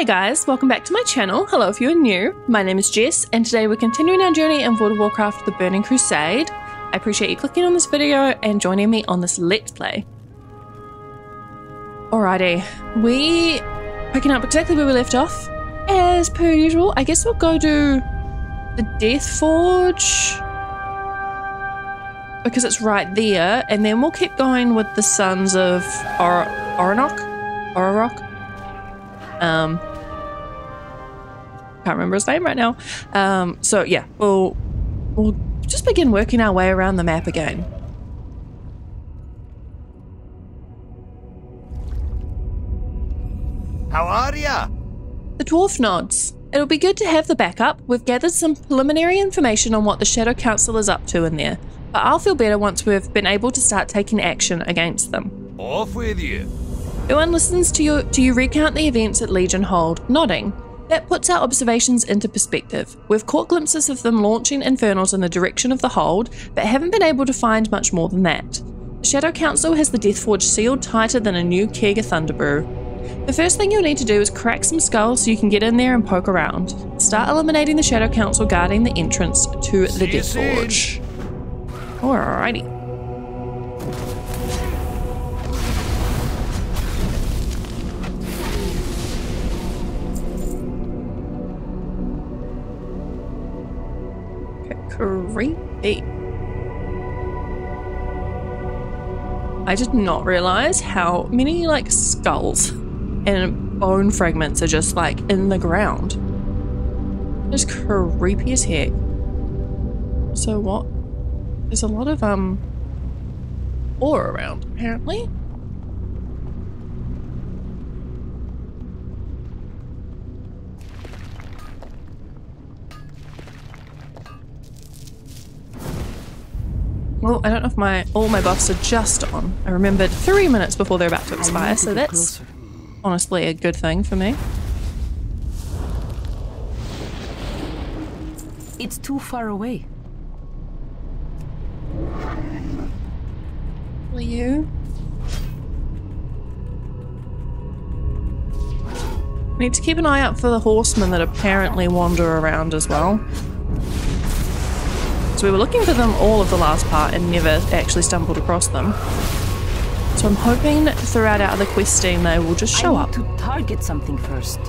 Hey guys, welcome back to my channel. Hello if you're new. My name is Jess and today we're continuing our journey in World of Warcraft The Burning Crusade. I appreciate you clicking on this video and joining me on this Let's Play. Alrighty, we picking up exactly where we left off. As per usual, I guess we'll go do the Death Forge because it's right there and then we'll keep going with the Sons of or Oronok? Ororok? Um, can't remember his name right now. Um, so yeah, we'll we'll just begin working our way around the map again. How are ya? The dwarf nods. It'll be good to have the backup. We've gathered some preliminary information on what the Shadow Council is up to in there, but I'll feel better once we've been able to start taking action against them. Off with you. Owen listens to you to you recount the events at Legion Hold, nodding. That puts our observations into perspective. We've caught glimpses of them launching infernals in the direction of the hold, but haven't been able to find much more than that. The Shadow Council has the Death Forge sealed tighter than a new keg of Thunderbrew. The first thing you'll need to do is crack some skulls so you can get in there and poke around. Start eliminating the Shadow Council guarding the entrance to the See you Death. Forge. Alrighty. Creepy. I did not realize how many like skulls and bone fragments are just like in the ground. It's creepy as heck. So what? There's a lot of um ore around apparently. Well, I don't know if my all my buffs are just on. I remembered three minutes before they're about to expire, so that's honestly a good thing for me. It's too far away. Will you? Need to keep an eye out for the horsemen that apparently wander around as well. So we were looking for them all of the last part and never actually stumbled across them. So I'm hoping throughout our other questing they will just show I up. to target something first.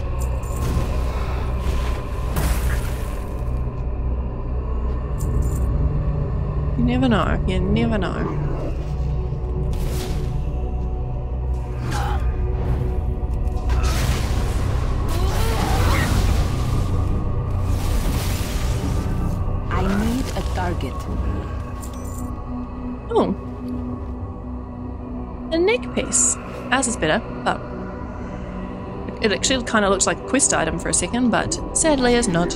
You never know. You never know. Ours is better, but it actually kind of looks like a quest item for a second, but sadly is not.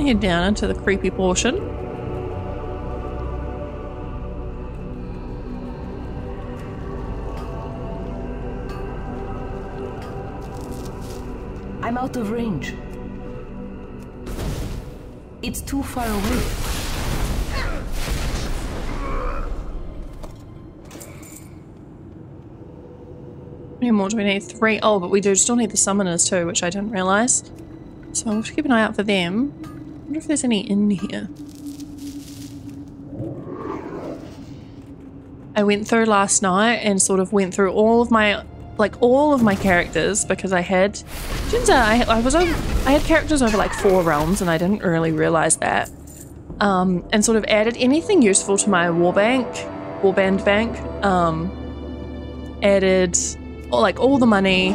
Head down into the creepy portion. I'm out of range. It's too far away. Many more do we need? Three. Oh, but we do still need the summoners too, which I didn't realise. So I'll have to keep an eye out for them. I wonder if there's any in here. I went through last night and sort of went through all of my, like all of my characters because I had, out I, I was over, I had characters over like four realms and I didn't really realise that. Um, and sort of added anything useful to my war bank, warband bank. Um, added like all the money.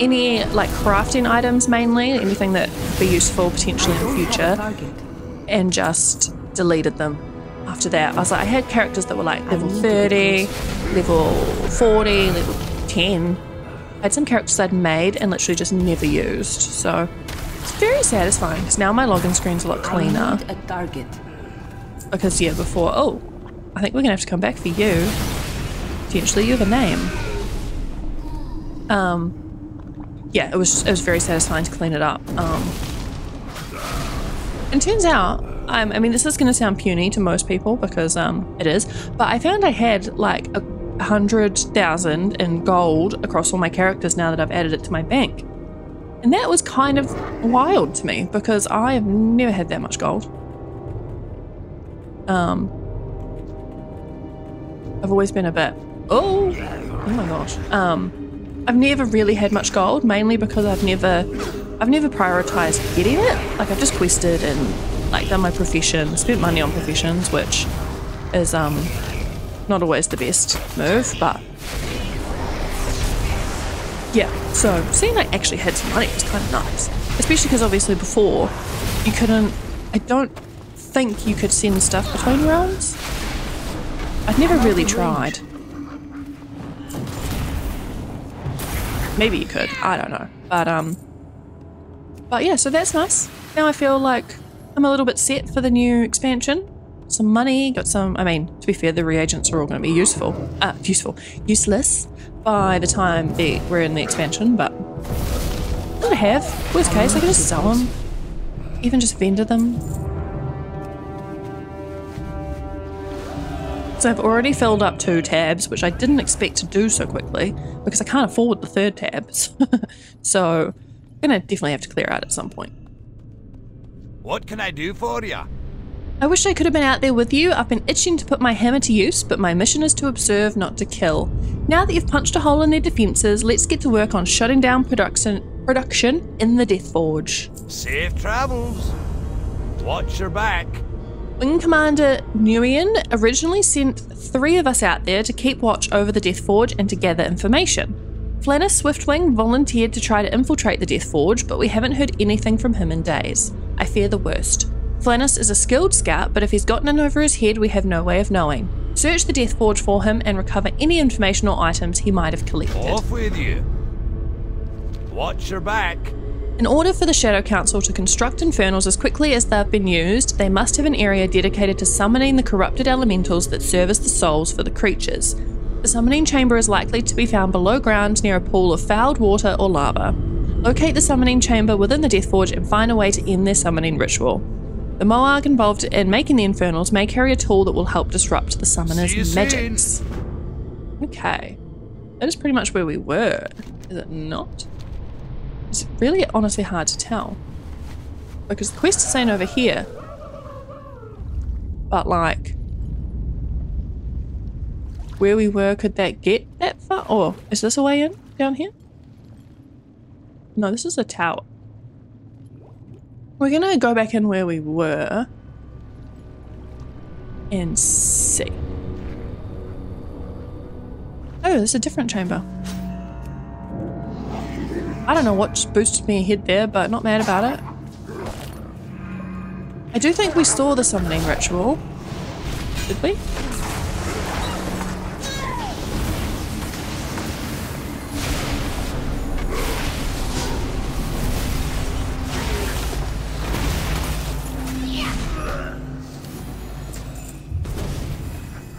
Any like crafting items mainly anything that be useful potentially in the future and just deleted them after that. I was like i had characters that were like level 30 level 40 level 10 i had some characters i'd made and literally just never used so it's very satisfying because now my login screen's a lot cleaner. a target. because yeah before oh i think we're gonna have to come back for you. Potentially you have a name um yeah it was it was very satisfying to clean it up um and turns out um, I mean, this is going to sound puny to most people because um, it is, but I found I had like a hundred thousand in gold across all my characters now that I've added it to my bank. And that was kind of wild to me because I have never had that much gold. Um, I've always been a bit, oh, oh my gosh. Um, I've never really had much gold, mainly because I've never, I've never prioritized getting it. Like I've just quested and like done my profession, spent money on professions, which is um not always the best move, but yeah. So seeing I actually had some money was kind of nice, especially because obviously before you couldn't. I don't think you could send stuff between realms. I've never really tried. Maybe you could. I don't know. But um. But yeah, so that's nice. Now I feel like I'm a little bit set for the new expansion. Some money, got some. I mean, to be fair, the reagents are all going to be useful. Uh, useful, useless by the time the, we're in the expansion. But what I have. Worst case, I can just sell them. Even just vendor them. So I've already filled up two tabs, which I didn't expect to do so quickly because I can't afford the third tabs. so I'm gonna definitely have to clear out at some point. What can I do for you? I wish I could have been out there with you. I've been itching to put my hammer to use, but my mission is to observe, not to kill. Now that you've punched a hole in their defences, let's get to work on shutting down production production in the Death Forge. Safe travels. Watch your back. Wing Commander Nuainn originally sent three of us out there to keep watch over the Death Forge and to gather information. Flanis Swiftwing volunteered to try to infiltrate the Death Forge, but we haven't heard anything from him in days. I fear the worst. Flanis is a skilled scout, but if he's gotten in over his head, we have no way of knowing. Search the Death Forge for him and recover any information or items he might have collected. Off with you. Watch your back. In order for the Shadow Council to construct infernals as quickly as they've been used, they must have an area dedicated to summoning the corrupted elementals that serve as the souls for the creatures. The summoning chamber is likely to be found below ground near a pool of fouled water or lava. Locate the summoning chamber within the Death Forge and find a way to end their summoning ritual. The Moarg involved in making the infernals may carry a tool that will help disrupt the summoner's you soon. Okay. That is pretty much where we were, is it not? It's really honestly hard to tell. Because the quest is saying over here. But like where we were, could that get that far? Or is this a way in down here? No, this is a tower. We're gonna go back in where we were and see. Oh, there's a different chamber. I don't know what boosted me ahead there, but not mad about it. I do think we saw the summoning ritual. Did we?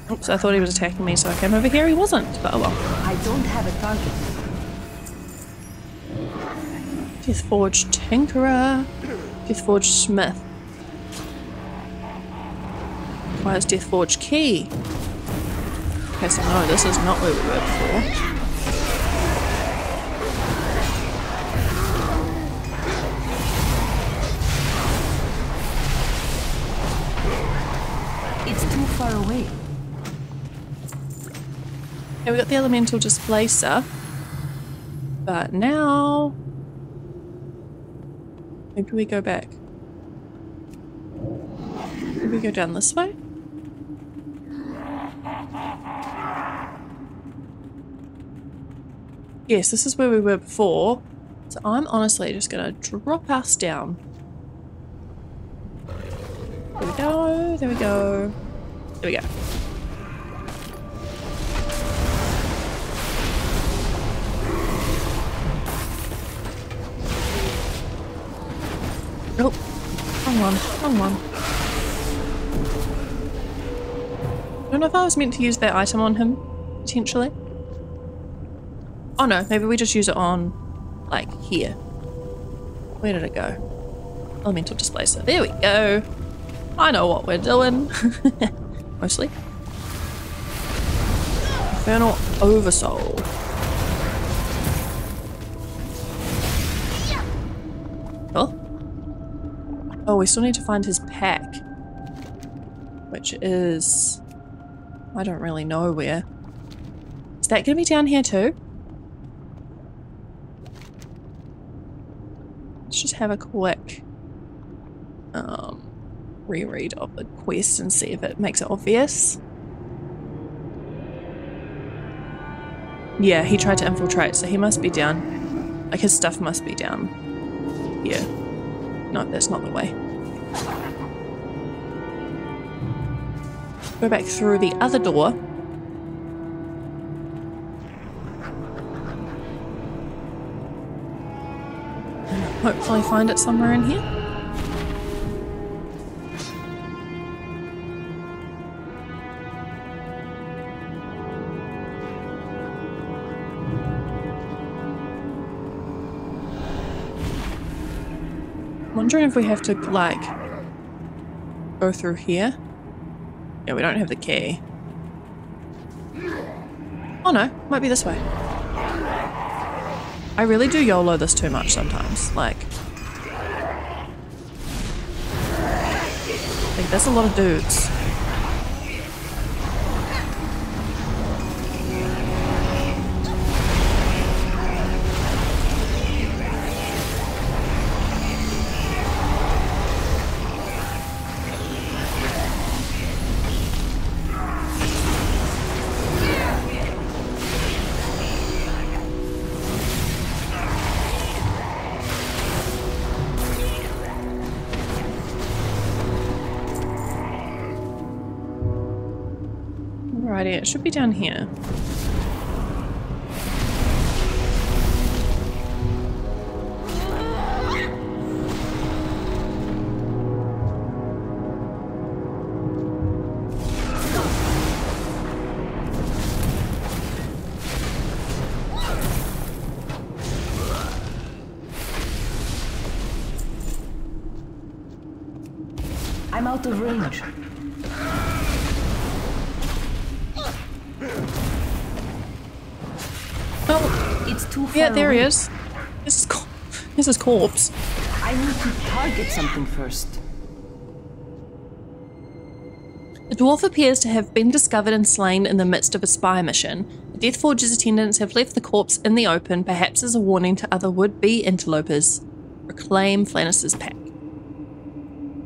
Oops, I thought he was attacking me, so I came over here. He wasn't, but oh well. I don't have a target. Deathforge Tinkerer. Deathforge Smith. Requires Deathforge Key. Okay, so no, this is not where we were before. It's too far away. Okay, we got the Elemental Displacer. But now... Maybe we go back. Maybe we go down this way? Yes, this is where we were before. So I'm honestly just gonna drop us down. There we go, there we go. There we go. Oh, wrong one, wrong one. I don't know if I was meant to use that item on him, potentially. Oh no, maybe we just use it on, like, here. Where did it go? Elemental displacer. There we go. I know what we're doing. Mostly. Infernal Oversoul. Oh, we still need to find his pack. Which is... I don't really know where. Is that going to be down here too? Let's just have a quick um, reread of the quest and see if it makes it obvious. Yeah, he tried to infiltrate, so he must be down. Like his stuff must be down. Yeah. No, that's not the way. Go back through the other door. Hopefully find it somewhere in here. Wondering if we have to like go through here. Yeah, we don't have the key. Oh no, might be this way. I really do YOLO this too much sometimes. Like, like there's a lot of dudes. It should be down here. I'm out of range. It's too far yeah, there he is. This is, cor- this is corpse. I need to target something first. The dwarf appears to have been discovered and slain in the midst of a spy mission. The Deathforge's attendants have left the corpse in the open, perhaps as a warning to other would-be interlopers. Reclaim Flanis's pack.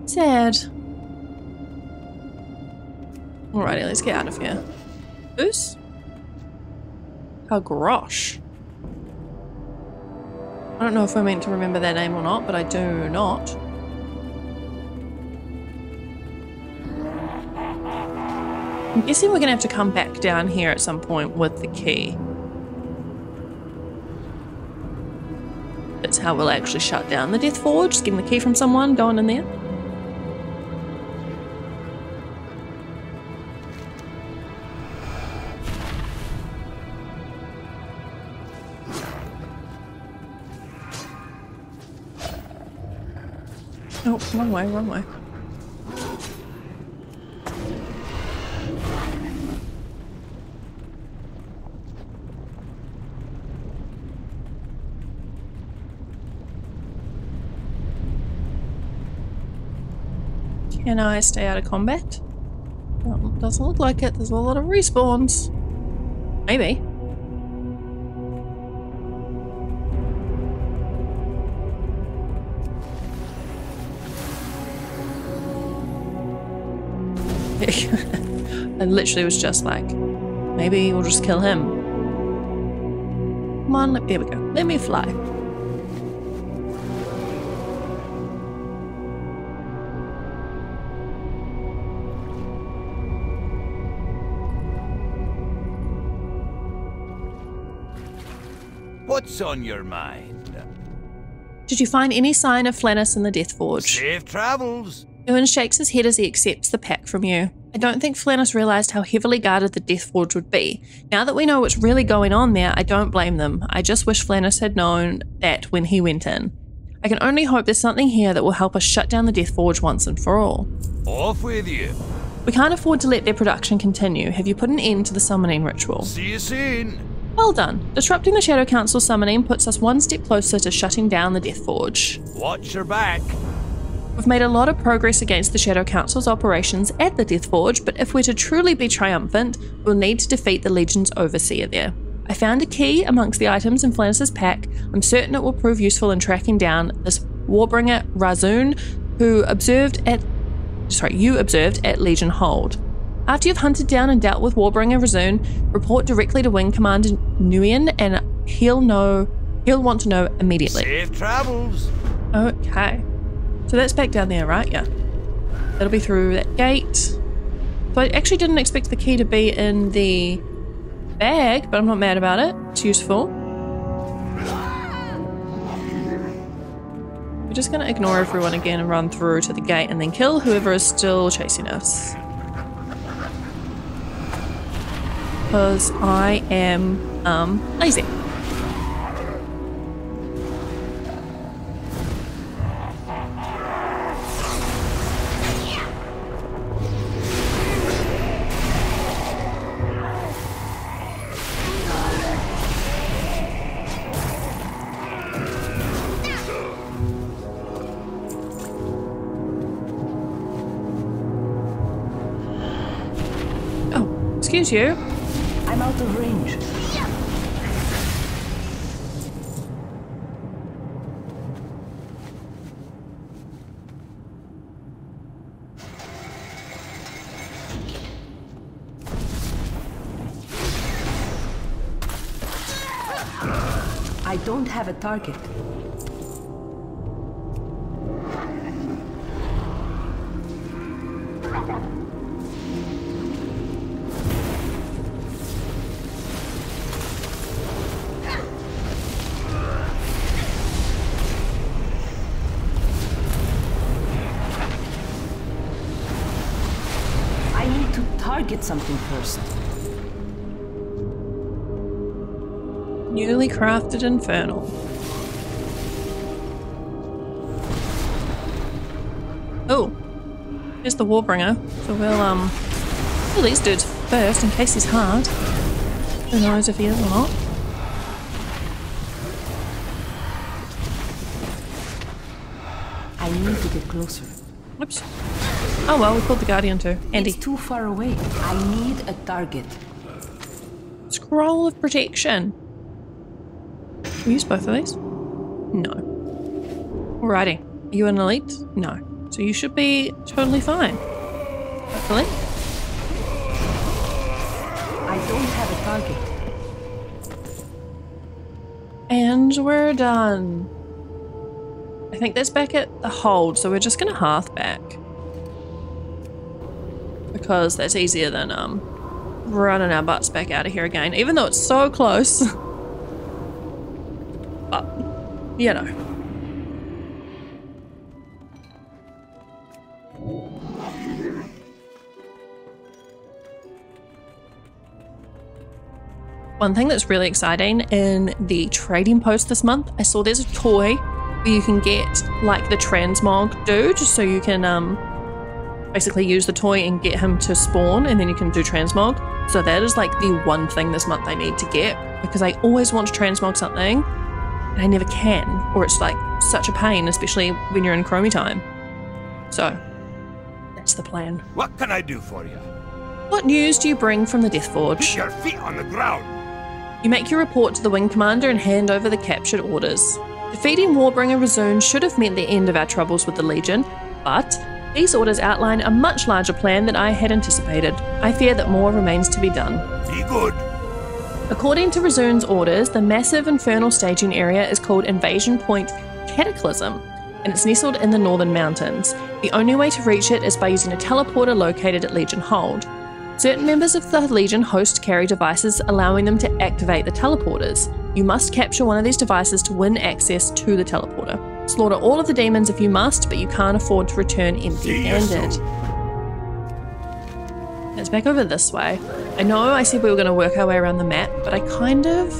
Sad. Alrighty, let's get out of here. Who's? Grosh. I don't know if we're meant to remember that name or not, but I do not. I'm guessing we're gonna have to come back down here at some point with the key. That's how we'll actually shut down the Death Forge, just getting the key from someone, going in there. Oh, wrong way, wrong way. Can I stay out of combat? Well, doesn't look like it. There's a lot of respawns. Maybe. I literally was just like, maybe we'll just kill him. Come on, let, here we go. Let me fly. What's on your mind? Did you find any sign of Flanis in the Death Forge? Safe travels. Ewan shakes his head as he accepts the pack from you. I don't think Flanis realised how heavily guarded the Death Forge would be. Now that we know what's really going on there, I don't blame them. I just wish Flanis had known that when he went in. I can only hope there's something here that will help us shut down the Death Forge once and for all. Off with you. We can't afford to let their production continue. Have you put an end to the summoning ritual? See you soon. Well done. Disrupting the Shadow Council summoning puts us one step closer to shutting down the Death Forge. Watch your back. We've made a lot of progress against the Shadow Council's operations at the Death Forge, but if we're to truly be triumphant, we'll need to defeat the Legion's overseer there. I found a key amongst the items in Flanis's pack. I'm certain it will prove useful in tracking down this Warbringer Razuun, who observed at sorry, you observed at Legion Hold. After you've hunted down and dealt with Warbringer Razuun, report directly to Wing Commander Nuainn and he'll know he'll want to know immediately. Safe travels. Okay. So that's back down there, right? Yeah. That'll be through that gate. So I actually didn't expect the key to be in the bag, but I'm not mad about it. It's useful. We're just gonna ignore everyone again and run through to the gate and then kill whoever is still chasing us. Because I am um lazy. You. I'm out of range. I don't have a target. Something first. Newly crafted infernal. Oh, here's the Warbringer. So we'll um kill these dudes first in case he's hard. Who knows if he is or not. I need to get closer. Oops. Oh well, we called the Guardian too. Andy. It's too far away. I need a target. Scroll of Protection. We use both of these? No. Alrighty. Are you an elite? No. So you should be totally fine. Hopefully. I don't have a target. And we're done. I think that's back at the hold, so we're just gonna hearth back. Because that's easier than um running our butts back out of here again, even though it's so close. but you know. One thing that's really exciting in the trading post this month, I saw there's a toy where you can get like the transmog dude, so you can um basically use the toy and get him to spawn, and then you can do transmog. So that is like the one thing this month I need to get because I always want to transmog something and I never can, or it's like such a pain, especially when you're in Chromie time. So that's the plan. What can I do for you? What news do you bring from the Death Forge? Keep your feet on the ground. You make your report to the Wing Commander and hand over the captured orders. Defeating Warbringer Razuun should have meant the end of our troubles with the Legion, but these orders outline a much larger plan than I had anticipated. I fear that more remains to be done. Be good. According to Razuun's orders, the massive infernal staging area is called Invasion Point Cataclysm, and it's nestled in the northern mountains. The only way to reach it is by using a teleporter located at Legion Hold. Certain members of the Legion host carry devices allowing them to activate the teleporters. You must capture one of these devices to win access to the teleporter. Slaughter all of the demons if you must, but you can't afford to return empty handed. It's back over this way. I know I said we were going to work our way around the map, but I kind of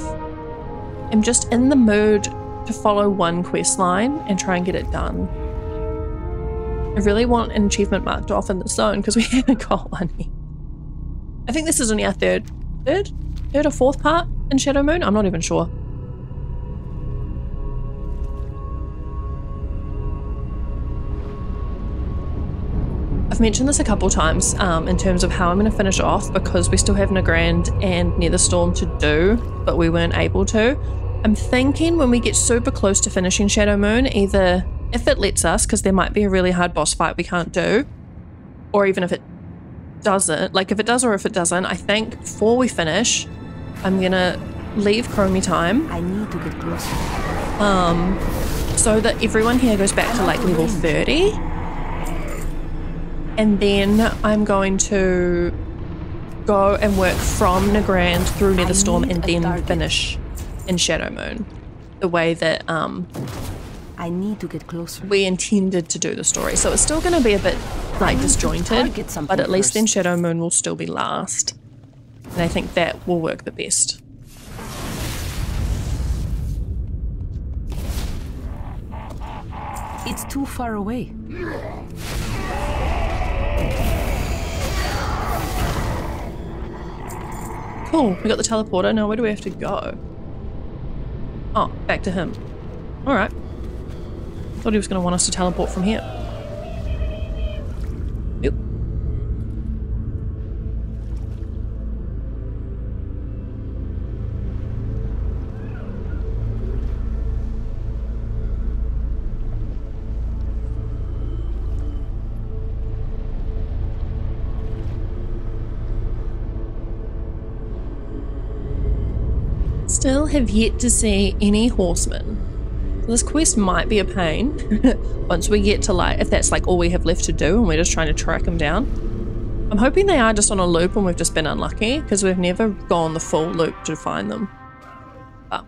am just in the mood to follow one quest line and try and get it done. I really want an achievement marked off in the zone because we haven't got one yet. I think this is only our third, third, third or fourth part in Shadow Moon. I'm not even sure. I've mentioned this a couple times um, in terms of how I'm going to finish off because we still have Nagrand and Netherstorm to do, but we weren't able to. I'm thinking when we get super close to finishing Shadow Moon, either if it lets us, because there might be a really hard boss fight we can't do, or even if it doesn't, like if it does or if it doesn't, I think before we finish, I'm gonna leave Chromie time I need to get closer. Um, so that everyone here goes back to like level 30. And then I'm going to go and work from Nagrand through Netherstorm and then target. finish in Shadow Moon. The way that um, I need to get closer. we intended to do the story. So it's still going to be a bit like disjointed, but at least then. Shadow Moon will still be last. And I think that will work the best. It's too far away. Cool, we got the teleporter. Now where do we have to go? Oh, back to him. Alright. Thought he was going to want us to teleport from here. Have yet to see any horsemen. This quest might be a pain once we get to like, if that's like all we have left to do and we're just trying to track them down. I'm hoping they are just on a loop and we've just been unlucky because we've never gone the full loop to find them. But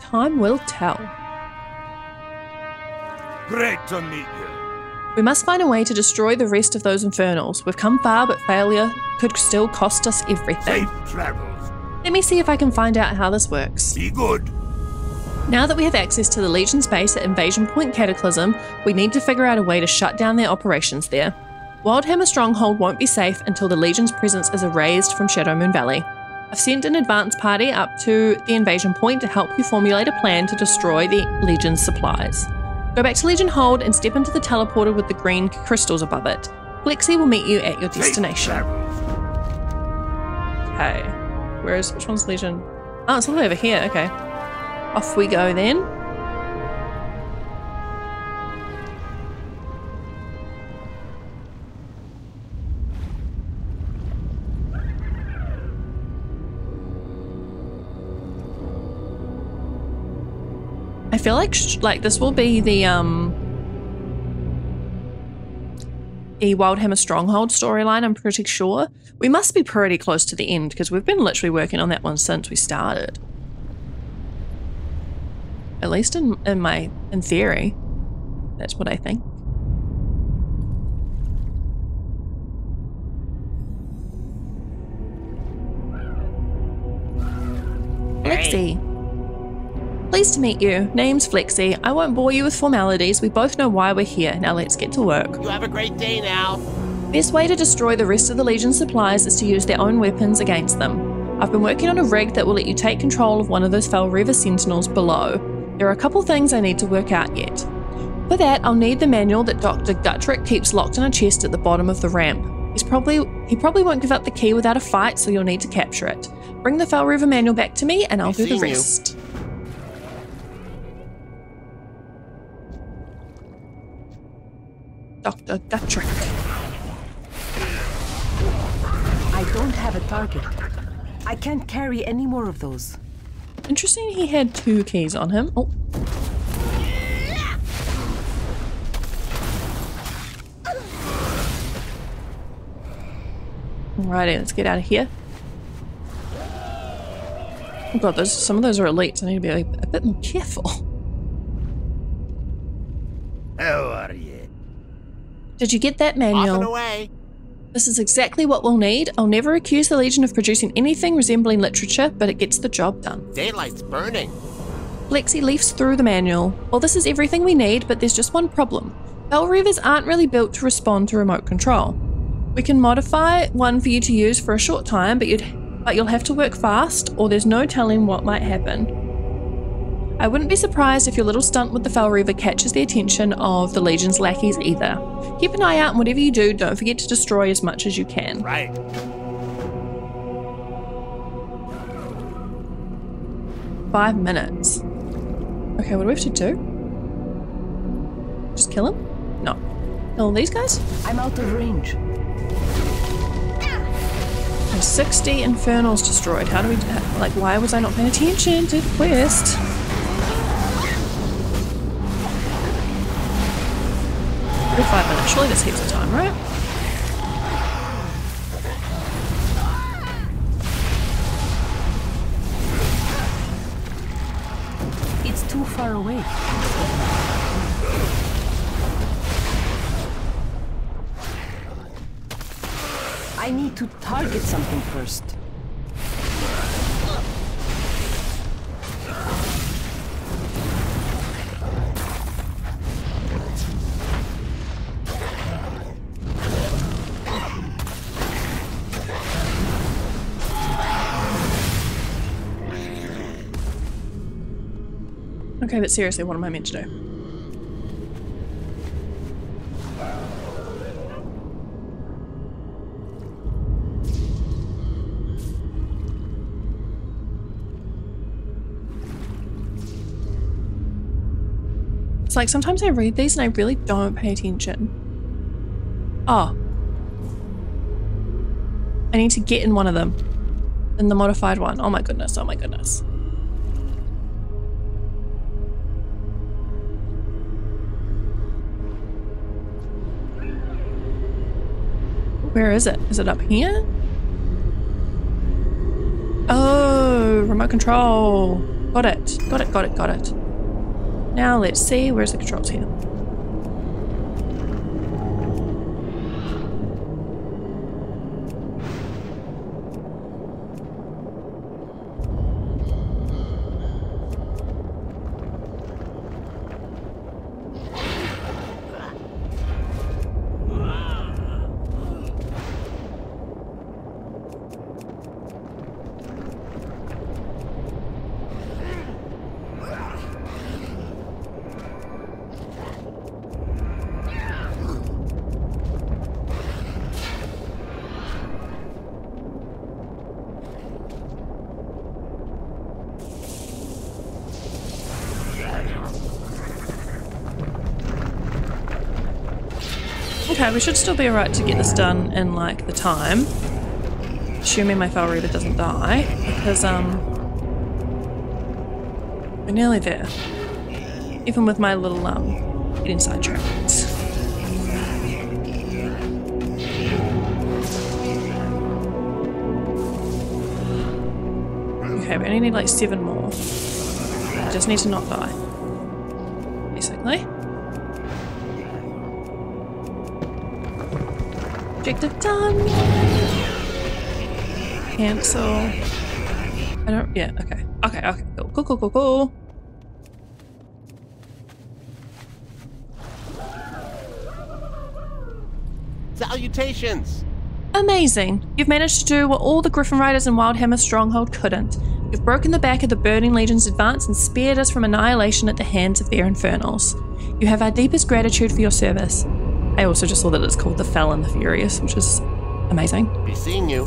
time will tell. Great to meet you. We must find a way to destroy the rest of those infernals. We've come far, but failure could still cost us everything. Safe travels. Let me see if I can find out how this works. Be good. Now that we have access to the Legion's base at Invasion Point Cataclysm, we need to figure out a way to shut down their operations there. Wildhammer Stronghold won't be safe until the Legion's presence is erased from Shadowmoon Valley. I've sent an advance party up to the invasion point to help you formulate a plan to destroy the Legion's supplies. Go back to Legion Hold and step into the teleporter with the green crystals above it. Flexi will meet you at your destination. Okay. Where is which one's Legion? Oh, it's all over here. Okay. Off we go then. I feel like like this will be the um the Wildhammer Stronghold storyline, I'm pretty sure. We must be pretty close to the end because we've been literally working on that one since we started. At least in, in my in theory. That's what I think. Flexi. Pleased to meet you. Name's Flexi. I won't bore you with formalities. We both know why we're here. Now let's get to work. You have a great day now. Best way to destroy the rest of the Legion's supplies is to use their own weapons against them. I've been working on a rig that will let you take control of one of those Fel Reaver Sentinels below. There are a couple things I need to work out yet. For that, I'll need the manual that Dr. Gutrick keeps locked in a chest at the bottom of the ramp. He's probably he probably won't give up the key without a fight, so you'll need to capture it. Bring the Fel Reaver manual back to me, and I'll I've do the rest. you. Dr. Gutrick. I don't have a target. I can't carry any more of those. Interesting he had two keys on him. Oh. Alrighty, let's get out of here. Oh god, those some of those are elites. I need to be a, a bit more careful. How are you? Did you get that manual? Off and away. This is exactly what we'll need. I'll never accuse the Legion of producing anything resembling literature, but it gets the job done. Daylight's burning. Lexi leafs through the manual. Well, this is everything we need, but there's just one problem. Fel Reavers aren't really built to respond to remote control. We can modify one for you to use for a short time, but you'd but you'll have to work fast, or there's no telling what might happen. I wouldn't be surprised if your little stunt with the Fel Reaver catches the attention of the Legion's lackeys either. Keep an eye out, and whatever you do, don't forget to destroy as much as you can. Right. Five minutes. Okay, what do we have to do? Just kill him? No. Kill these guys? I'm out of range. There's 60 infernals destroyed. How do we... Like, why was I not paying attention to the quest? Surely this heaps of time, right? It's too far away. I need to target something first. Okay, but seriously, what am I meant to do? It's like sometimes I read these and I really don't pay attention. Oh. I need to get in one of them. In the modified one. Oh my goodness, oh my goodness. Where is it? Is it up here? Oh, remote control. Got it. Got it, got it, got it. Now let's see. Where's the controls here? We should still be alright to get this done in like the time. Assuming my Fel Reaver doesn't die. Because um we're nearly there. Even with my little um getting sidetracked. Okay, we only need like seven more. I just need to not die. Objective done. Cancel. I don't. Yeah. Okay. Okay. Okay. Cool. Cool. Cool. Cool. Cool. Salutations! Amazing. You've managed to do what all the Gryphon Riders in Wildhammer Stronghold couldn't. You've broken the back of the Burning Legion's advance and spared us from annihilation at the hands of their infernals. You have our deepest gratitude for your service. I also just saw that it's called the Fel and the Furious, which is amazing. Be seeing you.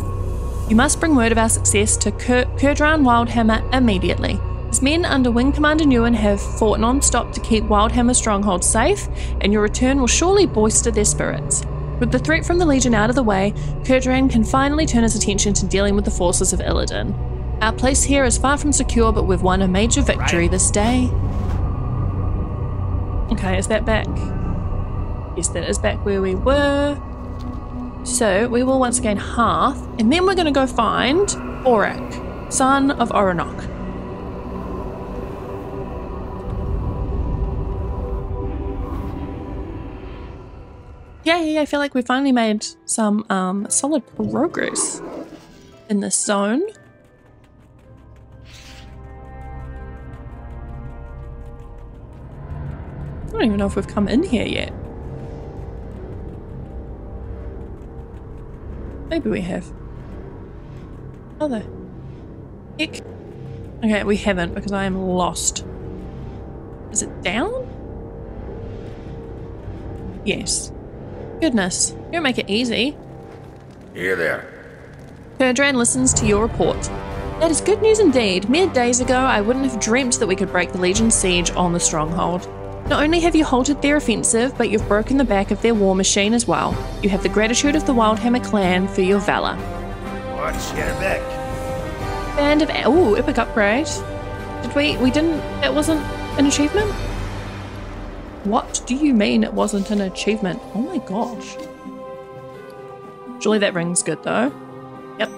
You must bring word of our success to Kur- Kurdran Wildhammer immediately. His men under Wing Commander Nuainn have fought non-stop to keep Wildhammer stronghold safe, and your return will surely bolster their spirits. With the threat from the Legion out of the way, Kurdran can finally turn his attention to dealing with the forces of Illidan. Our place here is far from secure, but we've won a major victory Right. this day. Okay, is that back? Yes, that is back where we were. So we will once again half, and then we're going to go find Orak, son of Oronok. Yay, I feel like we finally made some um, solid progress in this zone. I don't even know if we've come in here yet. Maybe we have. Oh, there. Heck. Okay, we haven't because I am lost. Is it down? Yes. Goodness, you don't make it easy. Here there. Kurdran listens to your report. That is good news indeed. Mere days ago, I wouldn't have dreamt that we could break the Legion's siege on the stronghold. Not only have you halted their offensive, but you've broken the back of their war machine as well. You have the gratitude of the Wildhammer clan for your valor. What's your back? Band of oh, epic upgrade. Did we? We didn't. It wasn't an achievement. What do you mean it wasn't an achievement? Oh my gosh. Surely that ring's good though. Yep.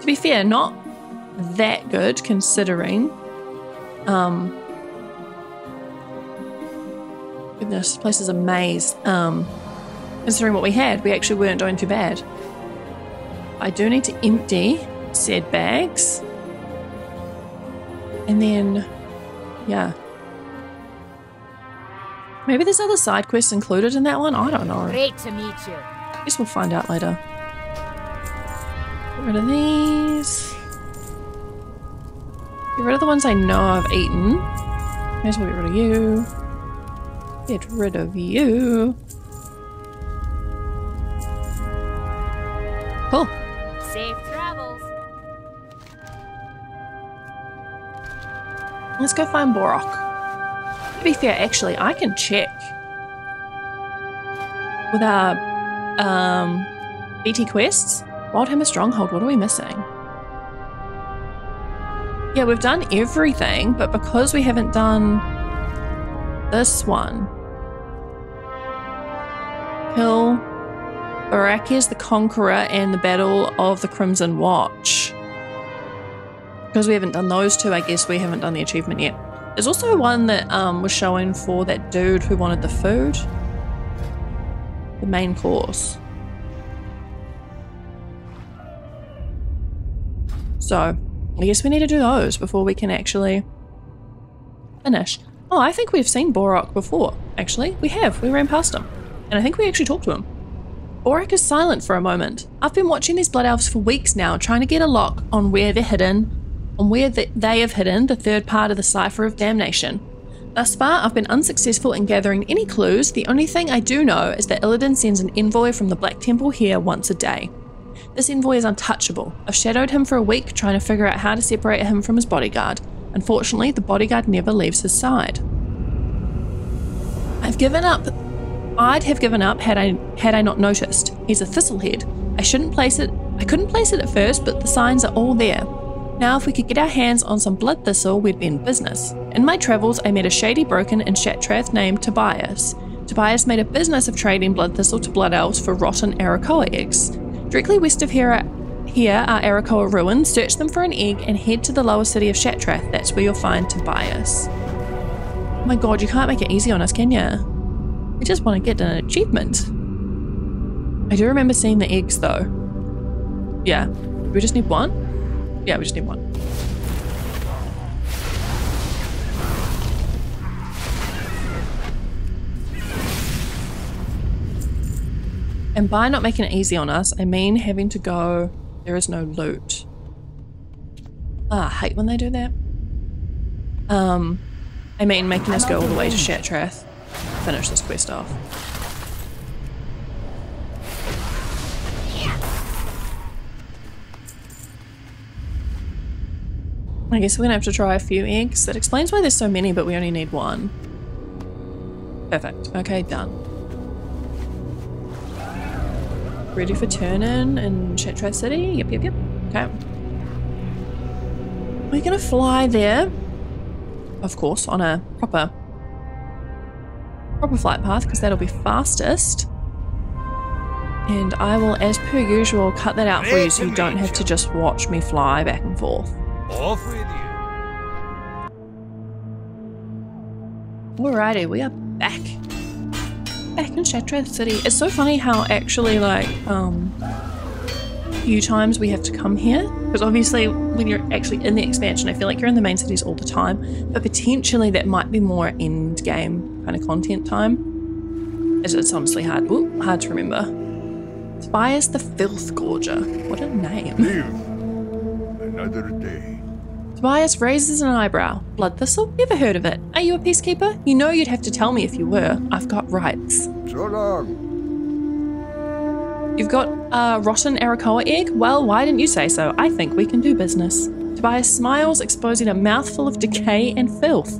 To be fair, not that good considering. Um. Goodness, this place is a maze. Um, considering what we had, we actually weren't doing too bad. I do need to empty said bags. And then, yeah. Maybe there's other side quests included in that one. I don't know. Great to meet you. I guess we'll find out later. Get rid of these. Get rid of the ones I know I've eaten. May as well get rid of you. Get rid of you. Cool. Safe travels. Let's go find Borak. To be fair, actually, I can check with our um, BT quests. Wildhammer Stronghold, what are we missing? Yeah, we've done everything, but because we haven't done this one, kill Barakias the Conqueror and the Battle of the Crimson Watch. Because we haven't done those two, I guess we haven't done the achievement yet. There's also one that um, was showing for that dude who wanted the food. The main course. So, I guess we need to do those before we can actually finish. Oh, I think we've seen Borak before, actually. We have. We ran past him. And I think we actually talked to him. Borak is silent for a moment. I've been watching these blood elves for weeks now, trying to get a lock on where they're hidden, on where the, they have hidden the third part of the Cipher of Damnation. Thus far, I've been unsuccessful in gathering any clues. The only thing I do know is that Illidan sends an envoy from the Black Temple here once a day. This envoy is untouchable. I've shadowed him for a week, trying to figure out how to separate him from his bodyguard. Unfortunately, the bodyguard never leaves his side. I've given up I'd have given up had I had I not noticed. He's a thistlehead. I shouldn't place it. I couldn't place it at first, but the signs are all there. Now, if we could get our hands on some blood thistle, we'd be in business. In my travels, I met a shady broken in Shattrath named Tobias. Tobias made a business of trading blood thistle to blood elves for rotten Arakkoa eggs. Directly west of here, here are Arakkoa ruins. Search them for an egg and head to the lower city of Shattrath. That's where you'll find Tobias. Oh my god, you can't make it easy on us, can ya? I just want to get an achievement. I do remember seeing the eggs though. Yeah. We just need one? Yeah, we just need one. And by not making it easy on us, I mean having to go, there is no loot. Ah, I hate when they do that. Um, I mean making us go all the way to Shattrath. Finish this quest off. I guess we're gonna have to try a few eggs. That explains why there's so many, but we only need one. Perfect. Okay, done. Ready for turn-in in Shattrath City? Yep, yep, yep. Okay. We're gonna fly there. Of course, on a proper proper flight path because that'll be fastest. And I will, as per usual, cut that out for you so you don't have to just watch me fly back and forth. Off with you. Alrighty, we are back. Back in Shattrath City. It's so funny how actually like, um, few times we have to come here because obviously when you're actually in the expansion, I feel like you're in the main cities all the time, but potentially that might be more end game kind of content time. It's, it's honestly hard, ooh, hard to remember. Tobias the Filth Gorger. What a name. Live another day. Tobias raises an eyebrow. Blood thistle? Never heard of it. Are you a peacekeeper? You know you'd have to tell me if you were. I've got rights. So long. You've got a rotten Arakkoa egg? Well, why didn't you say so? I think we can do business. Tobias smiles, exposing a mouthful of decay and filth.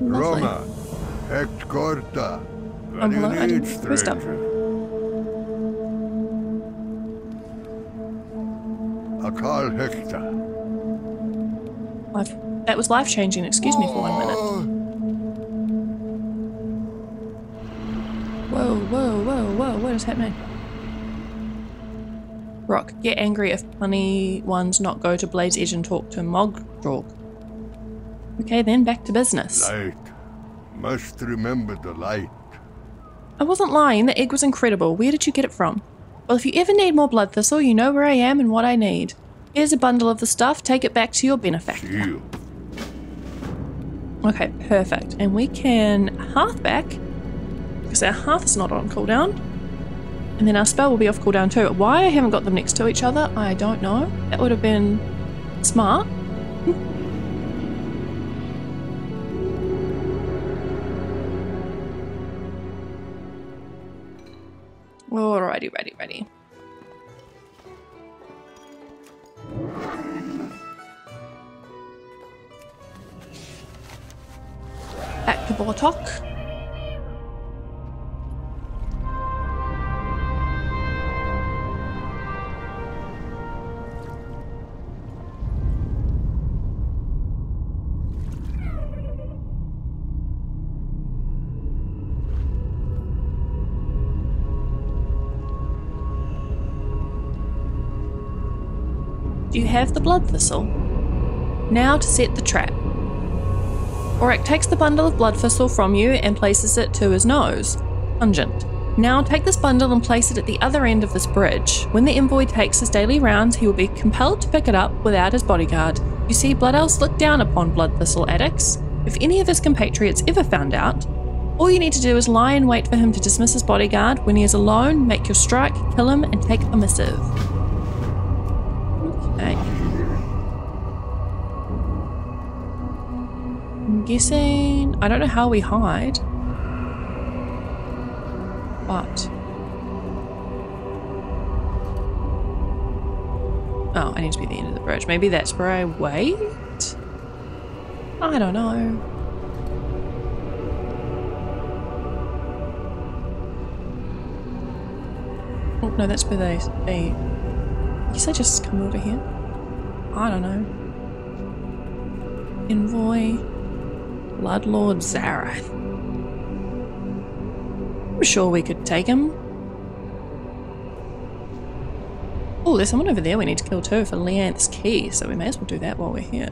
Lovely. Roma. Hect Corta. What Um, do you hello, I need, didn't- where's that? stranger? Akal Hecta. Life, that was life changing. Excuse me for one minute. Oh, Whoa, whoa, whoa, whoa, what is happening? Rock, get angry if funny ones not go to Blade's Edge and talk to Mog'dorg. Okay, then back to business. Light. Must remember the light. I wasn't lying, the egg was incredible. Where did you get it from? Well, if you ever need more blood thistle, you know where I am and what I need. Here's a bundle of the stuff, take it back to your benefactor. Shield. Okay, perfect. And we can hearth back, because our hearth is not on cooldown. And then our spell will be off cooldown too. Why I haven't got them next to each other, I don't know. That would have been smart. Alrighty, ready, ready. Back to Bortok. You have the blood thistle? Now to set the trap. Orak takes the bundle of blood thistle from you and places it to his nose. Pungent. Now take this bundle and place it at the other end of this bridge. When the envoy takes his daily rounds, he will be compelled to pick it up without his bodyguard. You see, Blood Elves look down upon blood thistle addicts. If any of his compatriots ever found out, all you need to do is lie in wait for him to dismiss his bodyguard. When he is alone, make your strike, kill him, and take the missive. Guessing. I don't know how we hide. But. Oh, I need to be at the end of the bridge. Maybe that's where I wait? I don't know. Oh, no, that's where they. they I guess I just come over here. I don't know. Envoy. Bloodlord Zarath. I'm sure we could take him. Oh, there's someone over there we need to kill too for Leanth's key, so we may as well do that while we're here.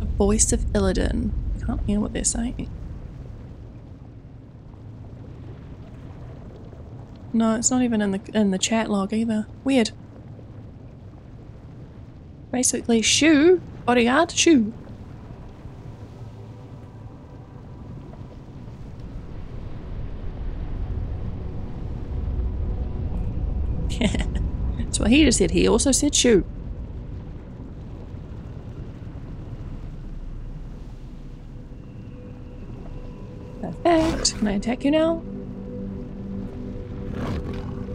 The voice of Illidan. I can't hear what they're saying. No, it's not even in the in the chat log either. Weird. Basically, shoe bodyguard shoe. That's what he just said. He also said shoe. Perfect. Can I attack you now?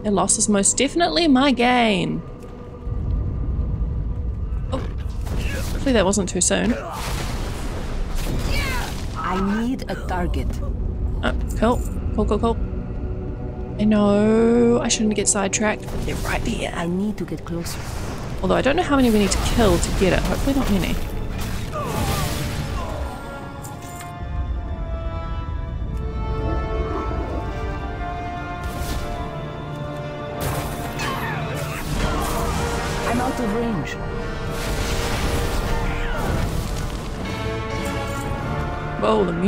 Their loss is most definitely my gain. Oh. Hopefully that wasn't too soon. I need a target. Oh, cool. Cool, cool, cool. I know I shouldn't get sidetracked. but They're right there. I need to get closer. Although I don't know how many we need to kill to get it. Hopefully not many.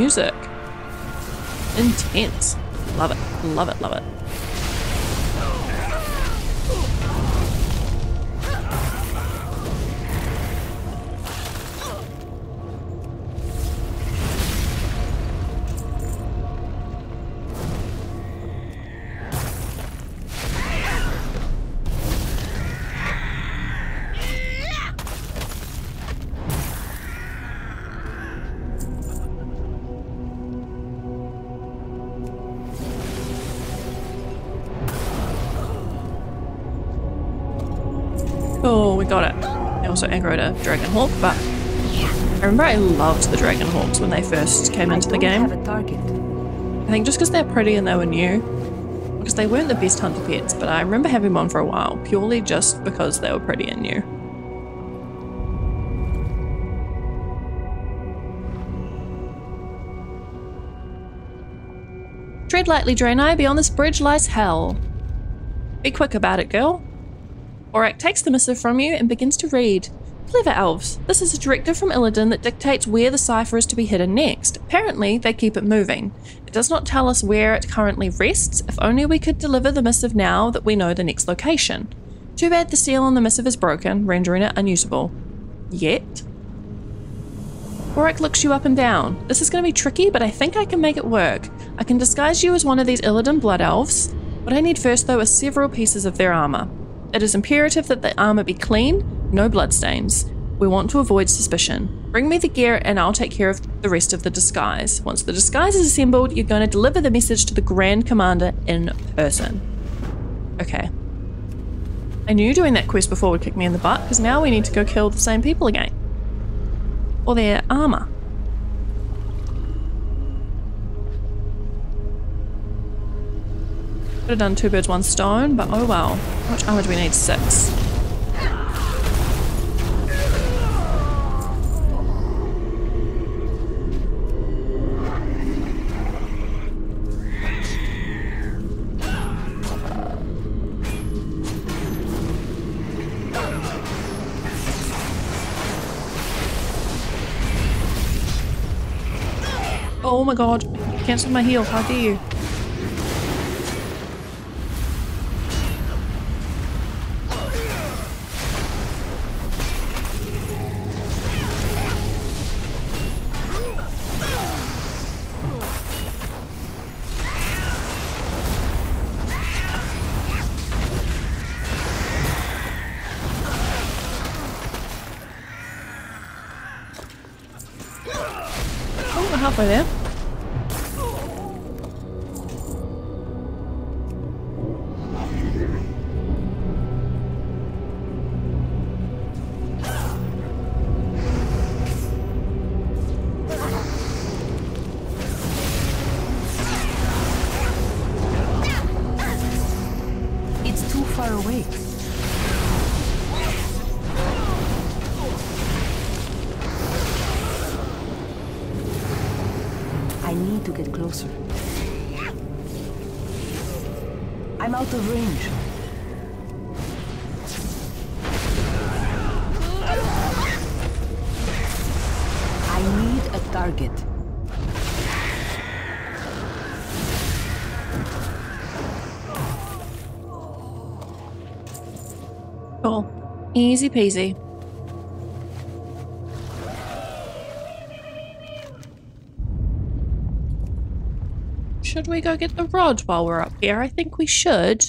Music. Intense. Love it. Love it. Love it. Also aggroed a dragon hawk, but I remember I loved the dragon hawks when they first came into the game. have a target. I think just because they're pretty and they were new, because they weren't the best hunter pets, but I remember having one for a while purely just because they were pretty and new. Tread lightly, Draenei. Beyond this bridge lies hell. Be quick about it, girl. Aurak takes the missive from you and begins to read. Clever elves. This is a directive from Illidan that dictates where the cipher is to be hidden next. Apparently, they keep it moving. It does not tell us where it currently rests. If only we could deliver the missive now that we know the next location. Too bad the seal on the missive is broken, rendering it unusable. Yet. Aurak looks you up and down. This is going to be tricky, but I think I can make it work. I can disguise you as one of these Illidan blood elves. What I need first, though, are several pieces of their armor. It is imperative that the armor be clean, no bloodstains. We want to avoid suspicion. Bring me the gear and I'll take care of the rest of the disguise. Once the disguise is assembled, you're going to deliver the message to the Grand Commander in person. Okay. I knew doing that quest before would kick me in the butt, because now we need to go kill the same people again. Or their armor. Could have done two birds, one stone, but oh well. How much armor do we need? Six. Oh my god. Cancel my heal. How dare you? Oh, we're Easy peasy. Should we go get the rod while we're up here? I think we should.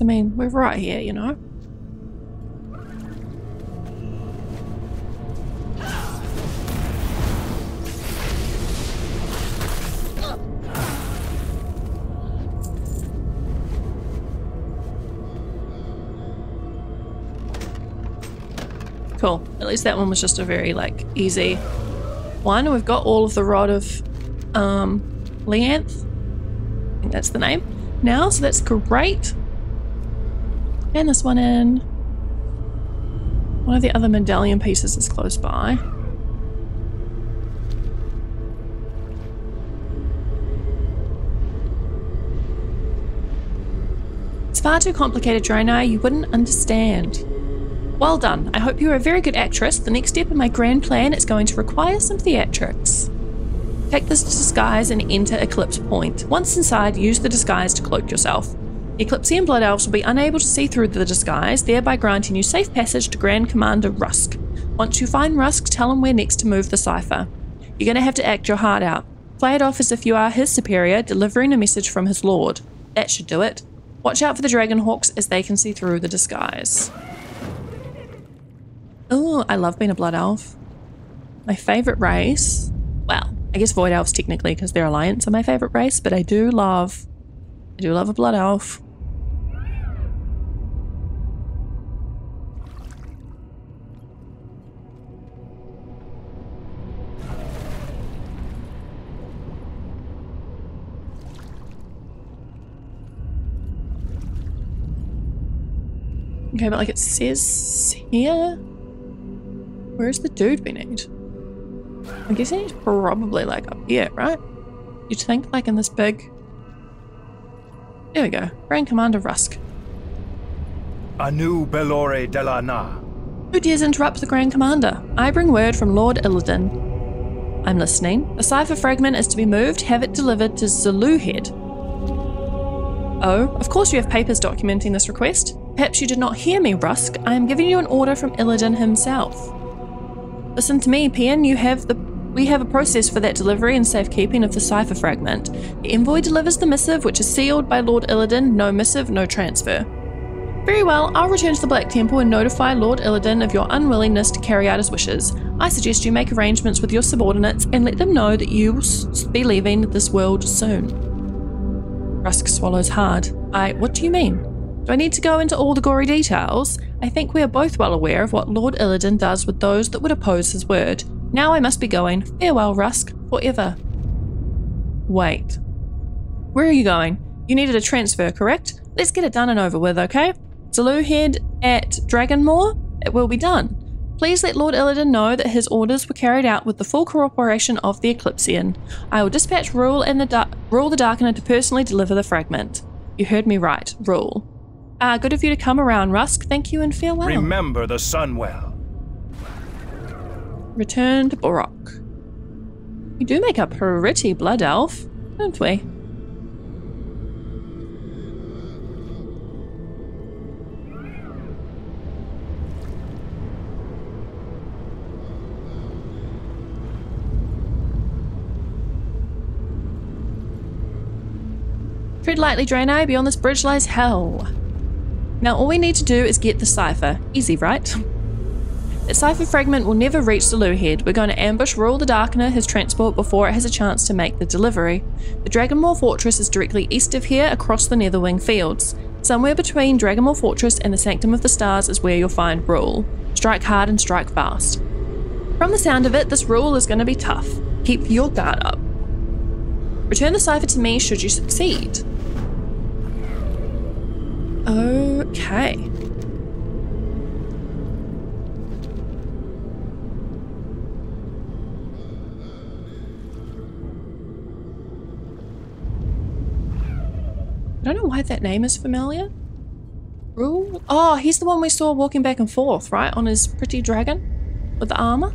I mean, we're right here, you know? Least that one was just a very like easy one. We've got all of the rod of um Leanth. I think that's the name. Now, so that's great. And this one in. One of the other medallion pieces is close by. It's far too complicated, Draenei. You wouldn't understand. Well done. I hope you're a very good actress. The next step in my grand plan is going to require some theatrics. Take this disguise and enter Eclipse Point. Once inside, use the disguise to cloak yourself. The Eclipsion Blood Elves will be unable to see through the disguise, thereby granting you safe passage to Grand Commander Ruusk. Once you find Ruusk, tell him where next to move the cipher. You're going to have to act your heart out. Play it off as if you are his superior, delivering a message from his lord. That should do it. Watch out for the Dragonhawks as they can see through the disguise. Oh, I love being a Blood Elf. My favourite race. Well, I guess Void Elves technically because their alliance are my favourite race, but I do love I do love a Blood Elf. Okay, but like it says here. Where's the dude we need? I'm guessing he's probably like up here, right? You'd think like in this big. There we go. Grand Commander Ruusk. Anu Belore de la Who dares interrupt the Grand Commander? I bring word from Lord Illidan. I'm listening. A cipher fragment is to be moved. Have it delivered to Zuluhed. Oh, of course you have papers documenting this request. Perhaps you did not hear me, Ruusk. I am giving you an order from Illidan himself. Listen to me, peon. You have the we have a process for that delivery and safekeeping of the cipher fragment. The envoy delivers the missive, which is sealed by Lord Illidan. No missive, no transfer. Very well, I'll return to the Black Temple and notify Lord Illidan of your unwillingness to carry out his wishes. I suggest you make arrangements with your subordinates and let them know that you will be leaving this world soon. Ruusk swallows hard. I. What do you mean? Do I need to go into all the gory details? I think we are both well aware of what Lord Illidan does with those that would oppose his word. Now I must be going. Farewell, Ruusk, forever. Wait. Where are you going? You needed a transfer, correct? Let's get it done and over with, okay? Zuluhed at Dragonmaw? It will be done. Please let Lord Illidan know that his orders were carried out with the full cooperation of the Eclipsion. I will dispatch Ruul and the Ruul the Darkener to personally deliver the fragment. You heard me right, Ruul. Ah, good of you to come around, Ruusk. Thank you and farewell. Remember the Sunwell. Return to Borak. We do make a pretty blood elf, don't we? Tread lightly, Draenei. Beyond this bridge lies hell. Now all we need to do is get the cipher. Easy, right? The cipher fragment will never reach the Lou head. We're going to ambush Ruul the Darkener, his transport, before it has a chance to make the delivery. The Dragonmaw Fortress is directly east of here, across the Netherwing Fields. Somewhere between Dragonmaw Fortress and the Sanctum of the Stars is where you'll find Ruul. Strike hard and strike fast. From the sound of it, this rule is going to be tough. Keep your guard up. Return the cipher to me should you succeed. Okay. I don't know why that name is familiar. Ruul? Oh, he's the one we saw walking back and forth, right? On his pretty dragon? With the armor?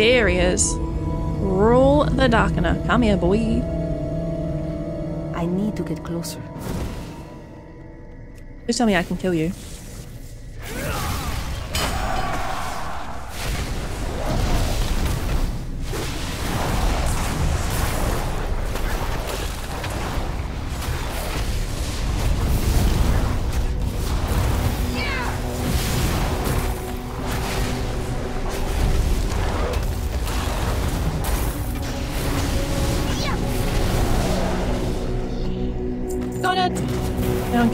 There he is. Ruul the Darkener. Come here, boy. I need to get closer. Please tell me I can kill you.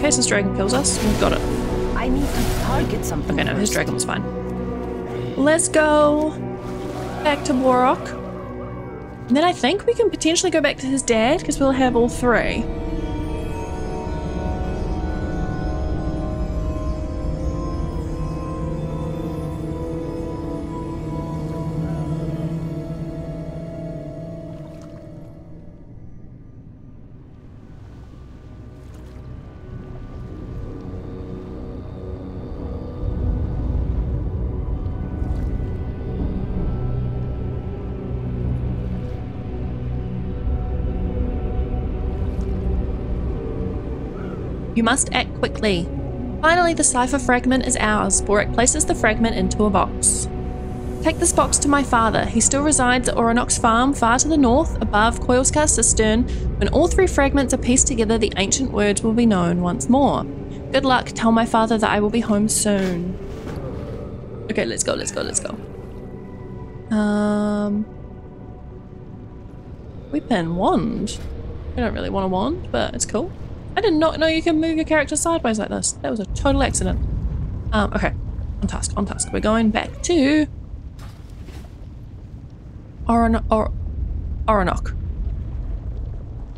In dragon kills us, we've got it. I need to target something. Okay, no, his dragon was fine. Let's go back to Warrock. And then I think we can potentially go back to his dad because we'll have all three. You must act quickly. Finally, the cipher fragment is ours. Borak places the fragment into a box. Take this box to my father. He still resides at Oronok's Farm, far to the north, above Coilskar Cistern. When all three fragments are pieced together, the ancient words will be known once more. Good luck. Tell my father that I will be home soon. Okay, let's go, let's go, let's go. Um. Weapon, wand. I don't really want a wand, but it's cool. I did not know you can move your character sideways like this. That was a total accident. Um, okay. On task, on task. We're going back to... Oron or Oronok.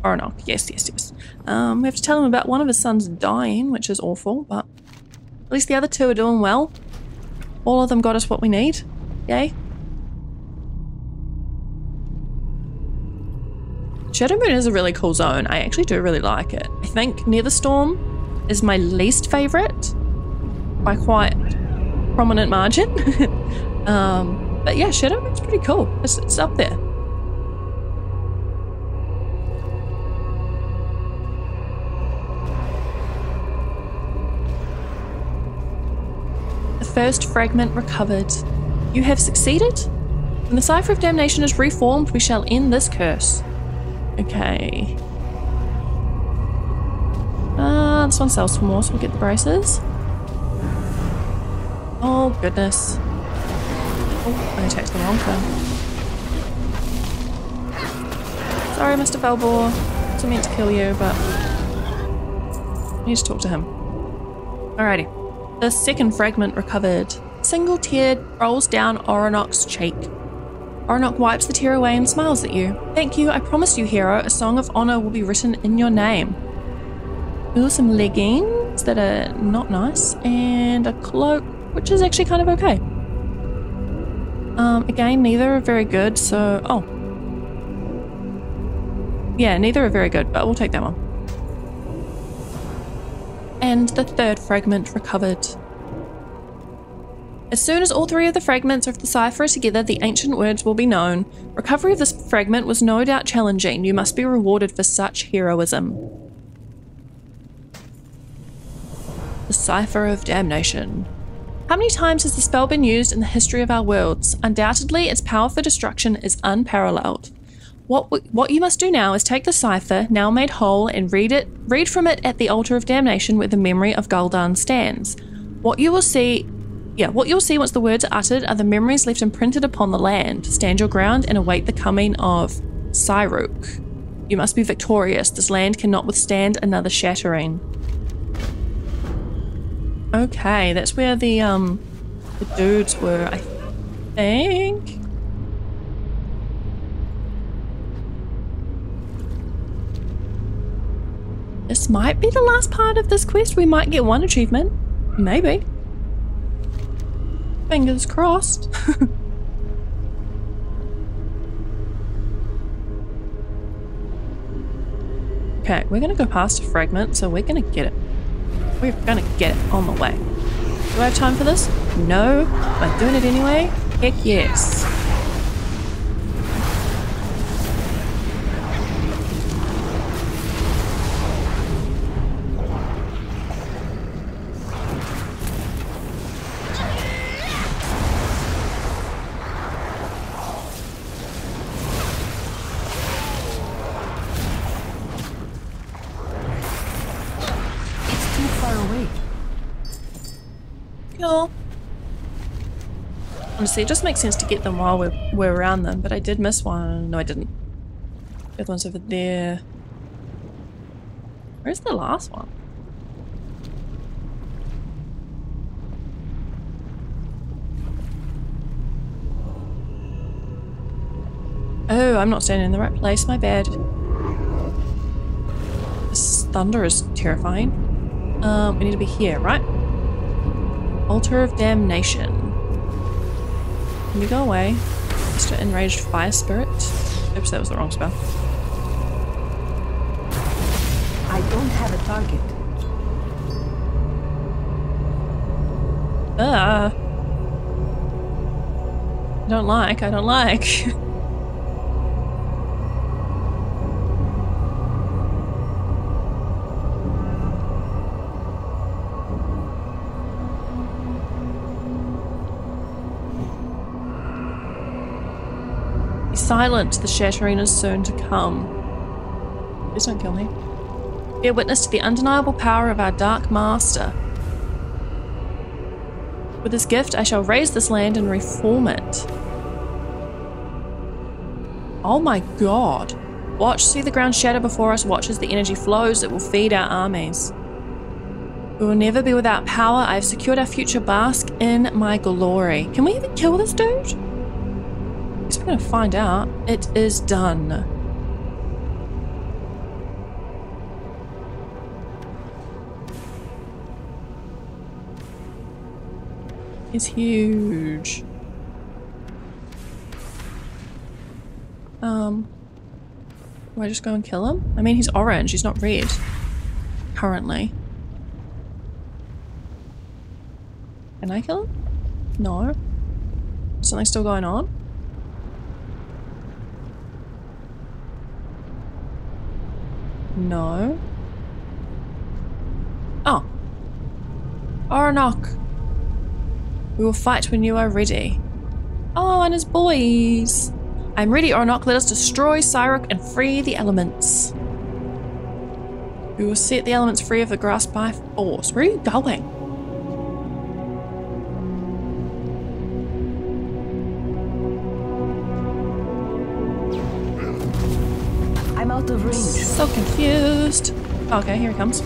Oronok, yes, yes, yes. Um, we have to tell him about one of his sons dying, which is awful, but at least the other two are doing well. All of them got us what we need. Yay. Shadowmoon is a really cool zone. I actually do really like it. I think Netherstorm is my least favourite by quite prominent margin. um, but yeah, Shadowmoon's pretty cool. It's, it's up there. The first fragment recovered. You have succeeded? When the Cipher of Damnation is reformed, we shall end this curse. Okay. Uh, this one sells for more, so we'll get the braces. Oh, goodness. Oh, I attacked the wrong thing. Sorry, Mr. Velbor. Wasn't meant to kill you, but... I need to talk to him. Alrighty. The second fragment recovered. Single tear rolls down Oronok's cheek. Oronok wipes the tear away and smiles at you. Thank you, I promise you, hero, a song of honor will be written in your name. Ooh, some leggings that are not nice, and a cloak, which is actually kind of okay. Um, again, neither are very good, so... Oh. Yeah, neither are very good, but we'll take that one. And the third fragment recovered. As soon as all three of the fragments of the cipher are together, the ancient words will be known. Recovery of this fragment was no doubt challenging. You must be rewarded for such heroism. The Cipher of Damnation. How many times has the spell been used in the history of our worlds? Undoubtedly, its power for destruction is unparalleled. What, what you must do now is take the cipher, now made whole, and read it. Read from it at the altar of damnation where the memory of Gul'dan stands. What you will see yeah, what you'll see once the words are uttered are the memories left imprinted upon the land. Stand your ground and await the coming of Cyrukh. You must be victorious. This land cannot withstand another shattering. Okay, that's where the um the dudes were, I think. This might be the last part of this quest. We might get one achievement. Maybe. Fingers crossed. okay, we're gonna go past a fragment, so we're gonna get it. We're gonna get it on the way. Do I have time for this? No. Am I doing it anyway? Heck yes. Honestly, it just makes sense to get them while we're, we're around them, but I did miss one. No, I didn't. The other one's over there. Where's the last one? Oh, I'm not standing in the right place. My bad. This thunder is terrifying. Um, we need to be here, right? Altar of Damnation. Can you go away? Mr. Enraged Fire Spirit. Oops, that was the wrong spell. I don't have a target. Ah. I don't like, I don't like. silent, the shattering is soon to come. Please don't kill me. Be a witness to the undeniable power of our Dark Master. With this gift, I shall raise this land and reform it. Oh my god. Watch, see the ground shatter before us. Watch as the energy flows. It will feed our armies. We will never be without power. I have secured our future. Bask in my glory. Can we even kill this dude? Gonna find out. It is done. It's huge. Um, do I just go and kill him? I mean, he's orange, he's not red. Currently. Can I kill him? No. Something still going on? No. Oh. Oronok. We will fight when you are ready. Oh, and his boys. I'm ready, Oronok. Let us destroy Cyrukh and free the elements. We will set the elements free of the grasp by force. Where are you going? So confused. Okay, here he comes.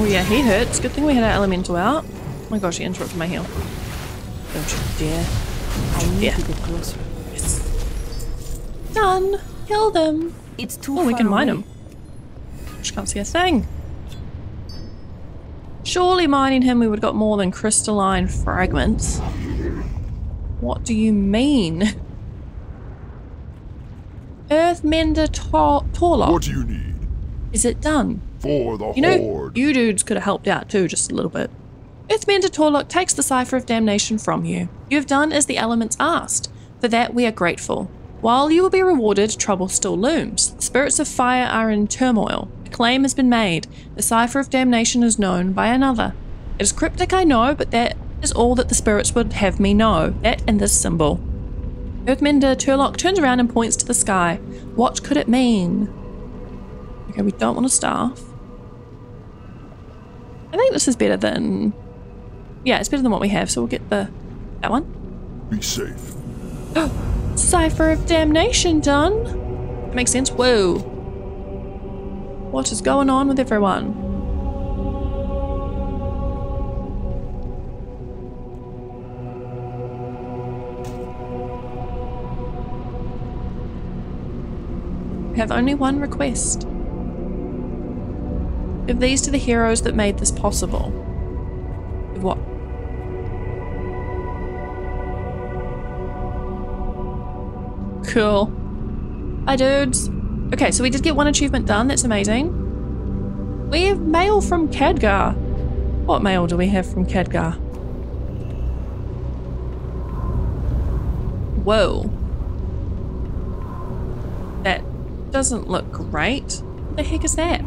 Oh yeah, he hurts. Good thing we had our elemental out. Oh my gosh, he interrupted my heal. Don't you dare. I need Yeah. to get closer. Done. Kill them. It's too Oh, we can mine away. him. Just can't see a thing. Surely mining him we would have got more than crystalline fragments. What do you mean? Earthmender Tor- Torlok. What do you need? Is it done? For the You know, Horde. you dudes could have helped out too, just a little bit. Earthmender Torlok takes the Cipher of Damnation from you. You have done as the elements asked. For that we are grateful. While you will be rewarded, trouble still looms. The spirits of fire are in turmoil. A claim has been made. The Cipher of Damnation is known by another. It is cryptic, I know, but that is all that the spirits would have me know. That and this symbol. Earthmender Torlok turns around and points to the sky. What could it mean? Okay, we don't want a staff. I think this is better than. Yeah, it's better than what we have, so we'll get the that one. Be safe. Cipher of Damnation done. That makes sense. Whoa. What is going on with everyone? We have only one request. Give these to the heroes that made this possible. What? Cool. Bye, dudes. Okay, so we did get one achievement done. That's amazing. We have mail from Khadgar. What mail do we have from Khadgar? Whoa. That doesn't look great. What the heck is that?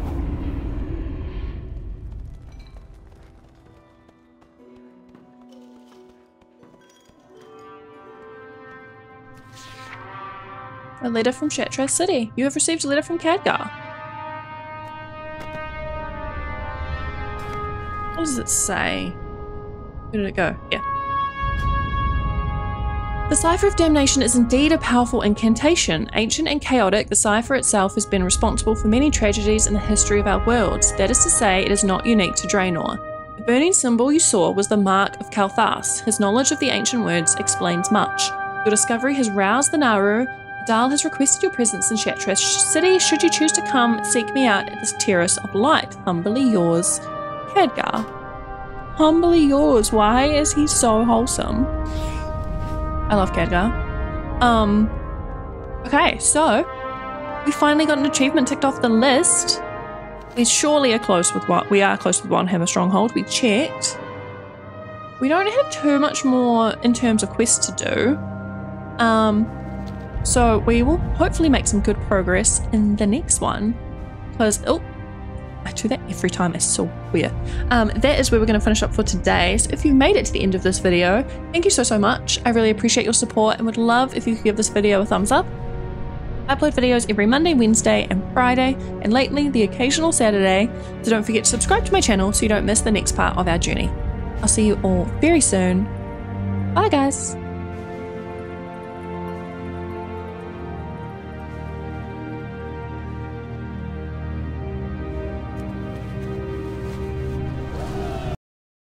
A letter from Shattrath City. You have received a letter from Khadgar. What does it say? Where did it go? Yeah. The Cipher of Damnation is indeed a powerful incantation. Ancient and chaotic, the cipher itself has been responsible for many tragedies in the history of our worlds. That is to say, it is not unique to Draenor. The burning symbol you saw was the mark of Kael'thas. His knowledge of the ancient words explains much. Your discovery has roused the naaru. Dal has requested your presence in Shattrath City should you choose to come seek me out at this terrace of light. Humbly yours, Khadgar. Humbly yours. Why is he so wholesome? I love Khadgar. Um, okay, so we finally got an achievement ticked off the list. We surely are close with what we are close with Wildhammer stronghold. We checked. We don't have too much more in terms of quests to do. Um, so we will hopefully make some good progress in the next one. Because oh, I do that every time. It's so weird. Um, that is where we're going to finish up for today. So if you made it to the end of this video, thank you so, so much. I really appreciate your support and would love if you could give this video a thumbs up. I upload videos every Monday, Wednesday, and Friday, and lately the occasional Saturday. So don't forget to subscribe to my channel so you don't miss the next part of our journey. I'll see you all very soon. Bye, guys.